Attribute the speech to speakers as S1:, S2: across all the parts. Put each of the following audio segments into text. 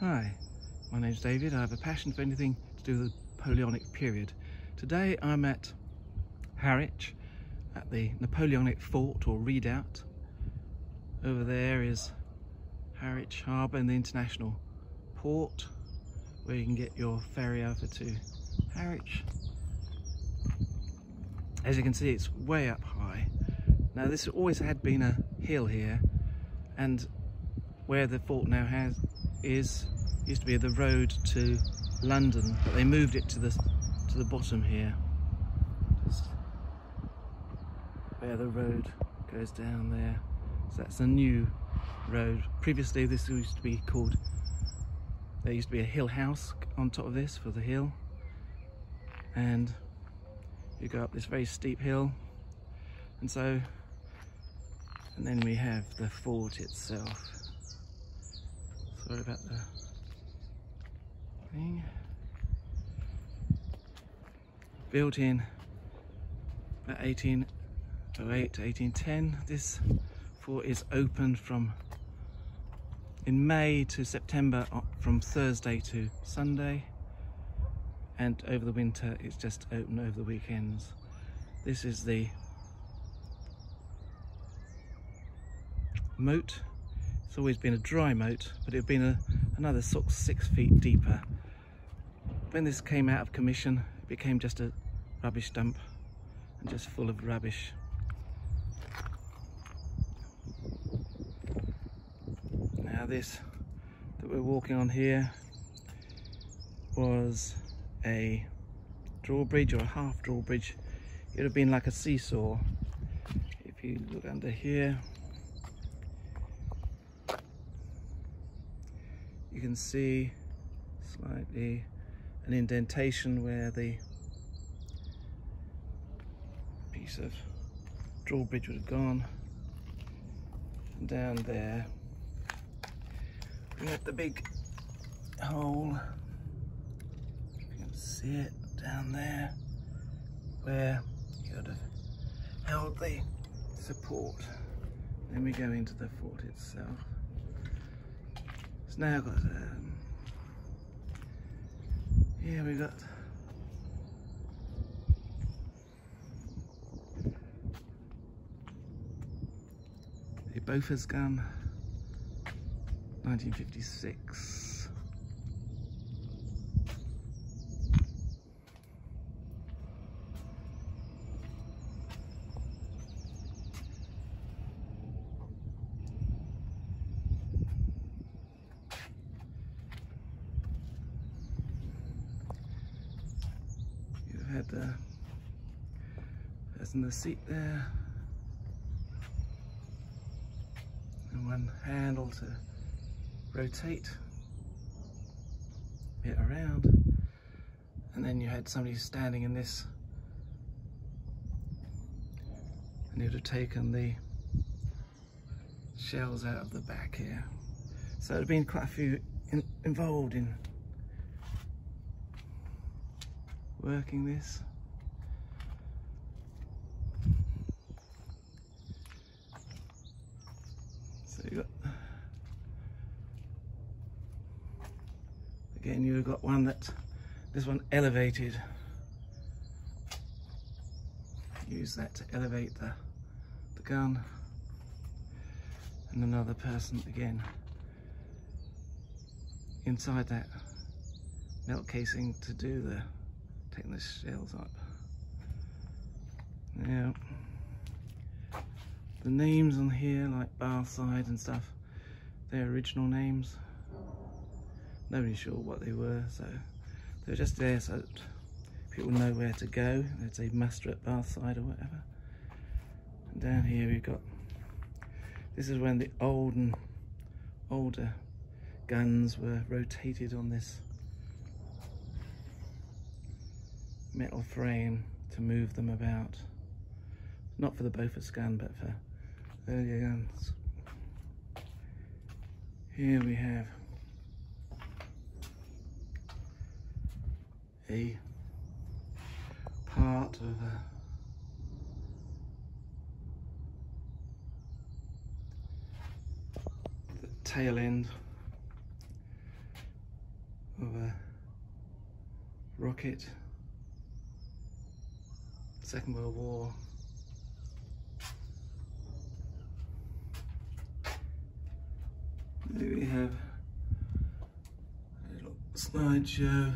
S1: Hi, my name's David. I have a passion for anything to do with the Napoleonic period. Today I'm at Harwich at the Napoleonic fort or redoubt. Over there is Harwich Harbour and the international port where you can get your ferry over to Harwich. As you can see it's way up high. Now this always had been a hill here and where the fort now has is used to be the road to London, but they moved it to the to the bottom here. Just where the road goes down there. So that's a new road. Previously this used to be called there used to be a hill house on top of this for the hill. And you go up this very steep hill. And so and then we have the fort itself. Sorry about the thing. Built in about 1808 to 1810. This fort is open from in May to September from Thursday to Sunday and over the winter it's just open over the weekends. This is the moat it's always been a dry moat, but it had been a, another six feet deeper. When this came out of commission, it became just a rubbish dump and just full of rubbish. Now this that we're walking on here was a drawbridge or a half drawbridge. It would have been like a seesaw. If you look under here, you can see slightly an indentation where the piece of drawbridge would have gone. And down there we have the big hole, you can see it down there, where you would have held the support. Then we go into the fort itself. Now got, um, yeah, we got the Bofors gun, 1956. had the person in the seat there. And one handle to rotate it around. And then you had somebody standing in this. And you'd have taken the shells out of the back here. So there had been quite a few in, involved in working this. So you got again you've got one that this one elevated. Use that to elevate the the gun. And another person again inside that melt casing to do the taking the shells up. Now, the names on here, like Bathside and stuff, they're original names. Nobody's sure what they were, so they're just there so people know where to go. They'd say muster at Bathside or whatever. And down here we've got, this is when the old and older guns were rotated on this metal frame to move them about. Not for the Bofors gun, but for earlier guns. Here we have a part of a the tail end of a rocket. Second World War. There we have a little slideshow.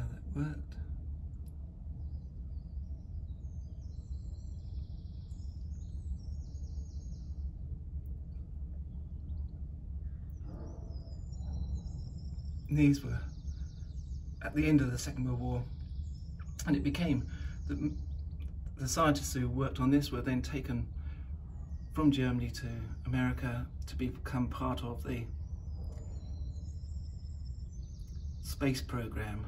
S1: how that worked. These were at the end of the Second World War, and it became that the scientists who worked on this were then taken from Germany to America to become part of the space program.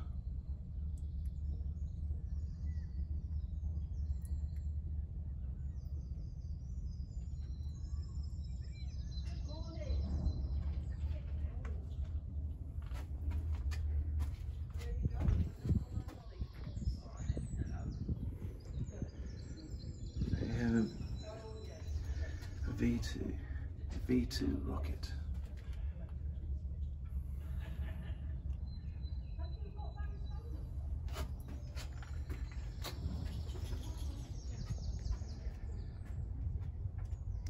S1: Have a, a V2, V2 rocket.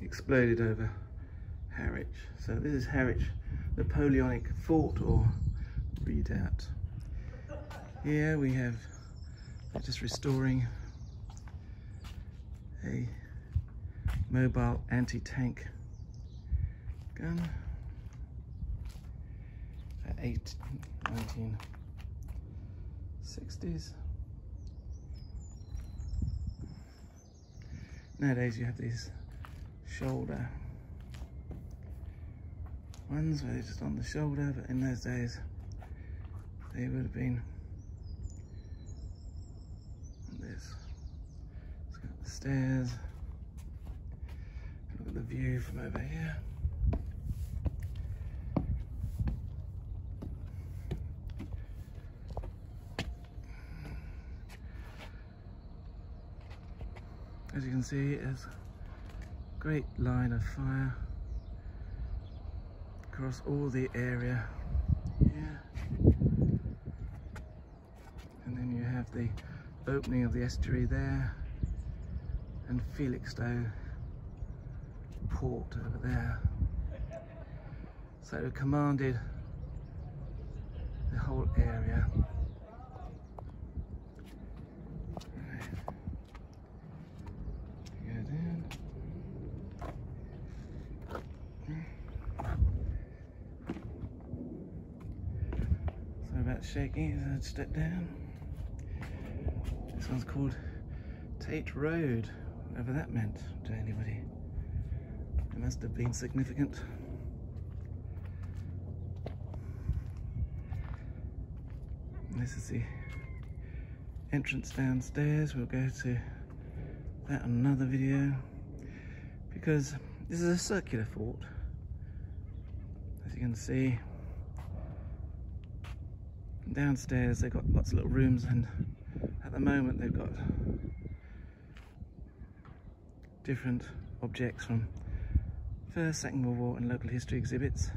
S1: exploded over Harwich. So this is Harwich Napoleonic Fort or redoubt. Here we have just restoring a mobile anti-tank gun. Uh, Eight, 1960s. Nowadays you have these shoulder ones where they're just on the shoulder, but in those days they would have been on this. Let's go up the Look at the view from over here. As you can see, it's great line of fire across all the area. And then you have the opening of the estuary there and Felixstowe port over there. So it commanded the whole area. Shaking, so I'd step down. This one's called Tate Road, whatever that meant to anybody. It must have been significant. This is the entrance downstairs. We'll go to that another video because this is a circular fort. As you can see, downstairs they've got lots of little rooms and at the moment they've got different objects from First, Second World War and local history exhibits.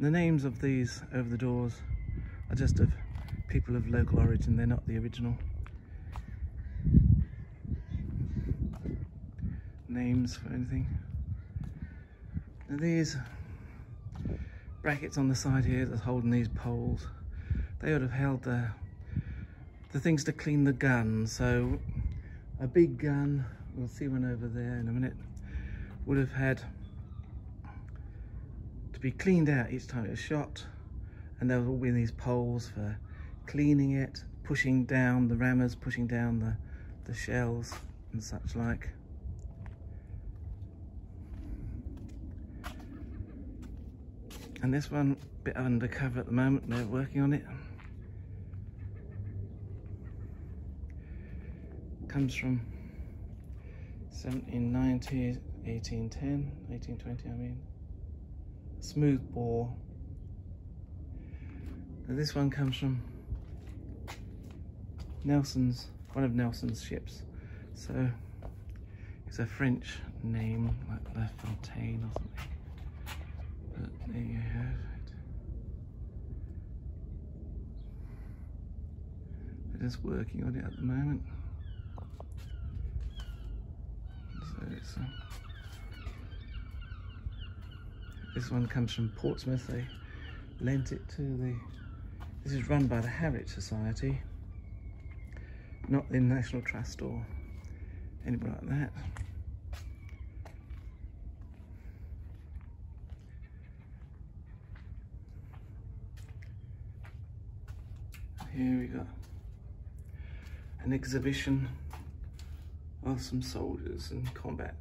S1: The names of these over the doors are just of people of local origin, they're not the original names for anything. Now these brackets on the side here that's holding these poles, they would have held the, the things to clean the gun. So a big gun, we'll see one over there in a minute, would have had to be cleaned out each time it was shot. And there would all be these poles for cleaning it, pushing down the rammers, pushing down the, the shells and such like. And this one, bit undercover at the moment, they're working on it. Comes from 1790, 1810, 1820 I mean. Smooth bore. Now this one comes from Nelson's, one of Nelson's ships. So it's a French name, like La Fontaine or something. But there you have it. They're just working on it at the moment. This one comes from Portsmouth. They lent it to the. This is run by the Harwich Society, not the National Trust or anybody like that. Here we got an exhibition of some soldiers in combat.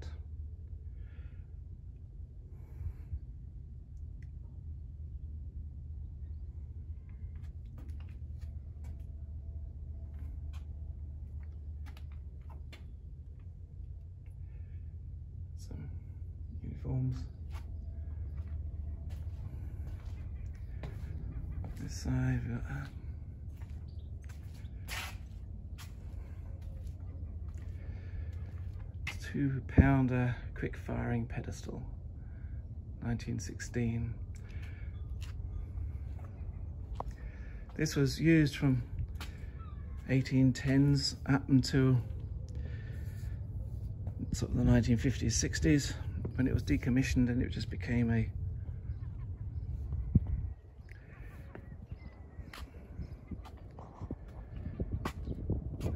S1: Some uniforms. This side, we've got uh, two pounder quick firing pedestal. 1916 this was used from 1810s up until sort of the 1950s 60s when it was decommissioned and it just became a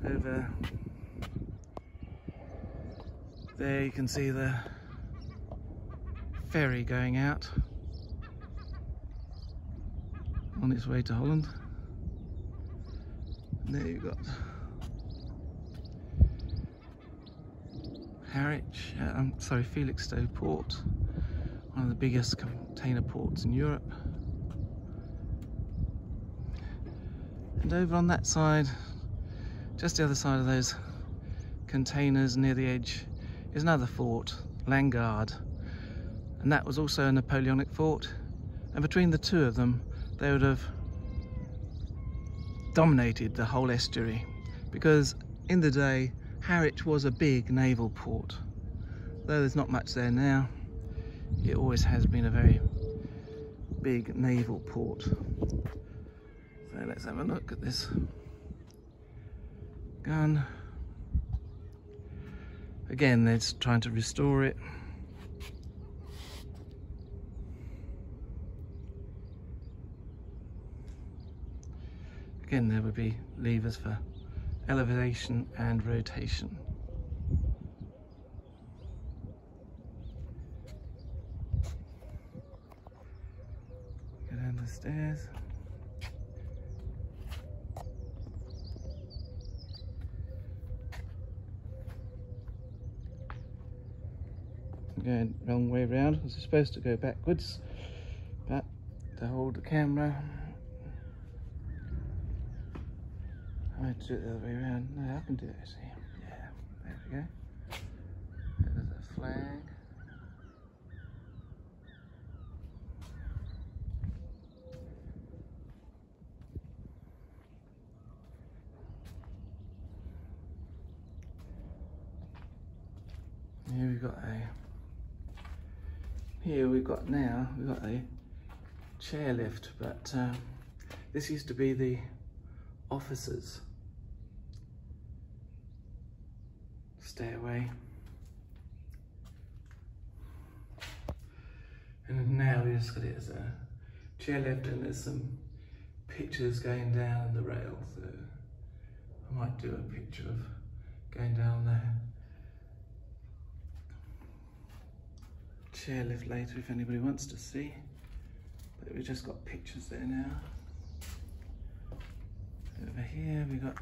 S1: over there you can see the ferry going out on its way to Holland. And there you've got Harwich, uh, I'm sorry, Felixstowe Port, one of the biggest container ports in Europe. And over on that side, just the other side of those containers near the edge, another fort, Landguard, and that was also a Napoleonic fort. And between the two of them, they would have dominated the whole estuary because in the day, Harwich was a big naval port. Though there's not much there now, it always has been a very big naval port. So let's have a look at this gun. Again, they're trying to restore it. Again, there would be levers for elevation and rotation. Go down the stairs. Going wrong way around. I was supposed to go backwards, but to hold the camera, I had to do it the other way around. No, I can do it actually. Yeah, there we go. There's a flag. Here we've got a here we've got now, we've got a chairlift, but um, this used to be the officers' stairway. And now we just got it as a chairlift and there's some pictures going down the rail, so I might do a picture of going down there. Chairlift later if anybody wants to see. But we've just got pictures there now. Over here we got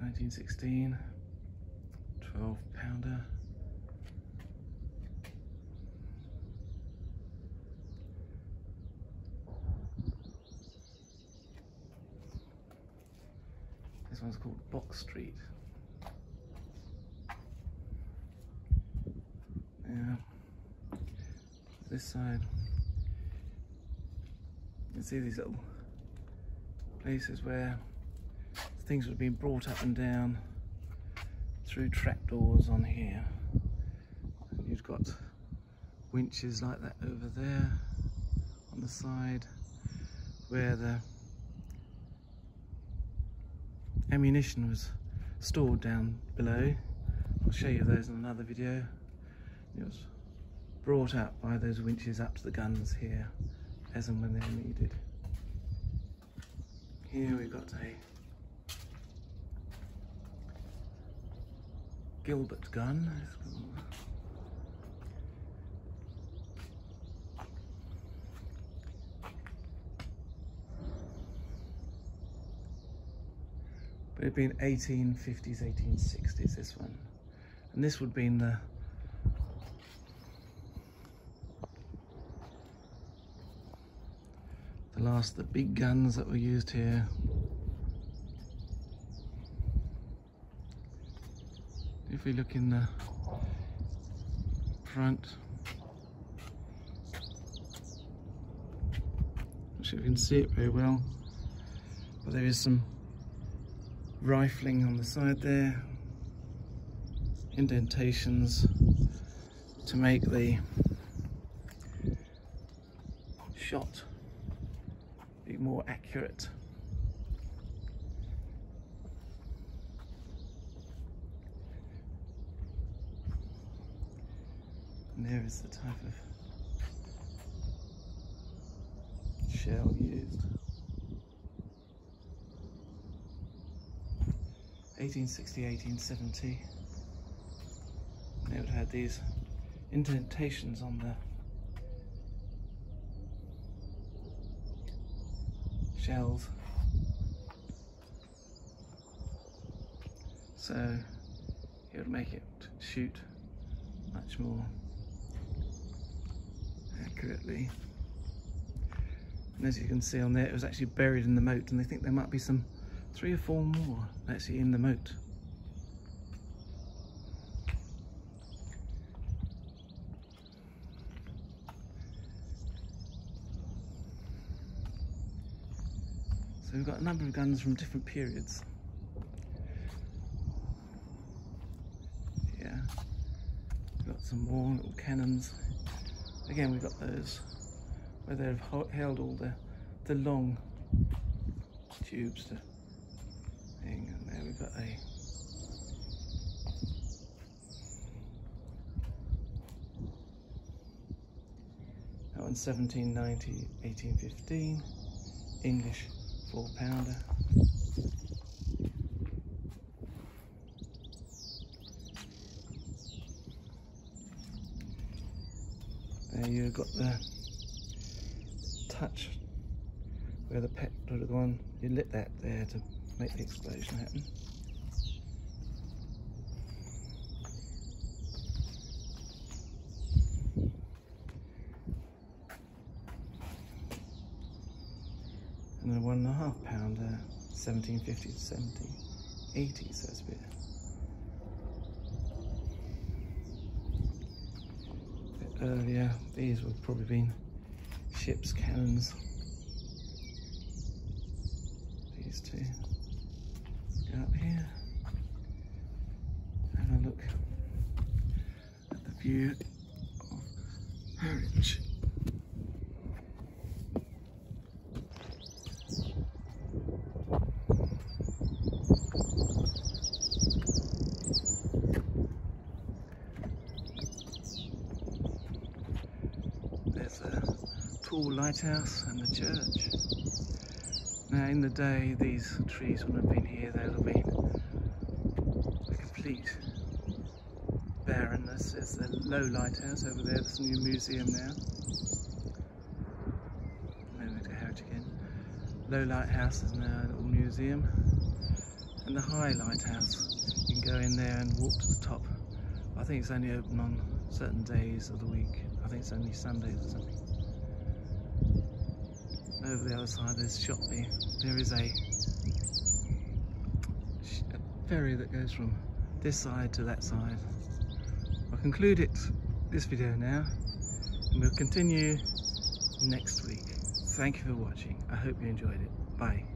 S1: Nineteen sixteen, twelve pounder. This one's called Yeah. this side. You can see these little places where things have been brought up and down through trapdoors on here. And you've got winches like that over there on the side where the ammunition was stored down below. I'll show you those in another video. It was brought up by those winches up to the guns here as and when they're needed. Here we've got a Gilbert gun. But it'd been 1850s, 1860s, this one. And this would have been the the last the big guns that were used here. If we look in the front, I'm sure you can see it very well, but there is some rifling on the side there, indentations to make the shot be more accurate. And there is the type of shell used. 1860, 1870. They would have had these indentations on the shells. So it would make it shoot much more accurately. And as you can see on there, it was actually buried in the moat and they think there might be some three or four more actually in the moat. So we've got a number of guns from different periods. Yeah, we've got some more little cannons. Again, we've got those where they've held all the, the long tubes to thing. Got a that one's 1790, 1815, English four pounder. There you've got the touch where the pet would have gone. You lit that there to make the explosion happen. And then one and a half pounder, 1750 to 1780, so it's a bit, bit earlier. These would probably been ship's cannons. These two up here and a look at the view of Harwich. There's a tall lighthouse and the church. In the day these trees wouldn't have been here, they would have been a complete barrenness. There's the low lighthouse over there, there's a new museum now. Maybe to Harwich again. Low lighthouse is now a little museum. And the high lighthouse, you can go in there and walk to the top. I think it's only open on certain days of the week. I think it's only Sundays or something over the other side there's Shotley. There is a, a, ferry that goes from this side to that side. I'll conclude it this video now and we'll continue next week. Thank you for watching. I hope you enjoyed it. Bye.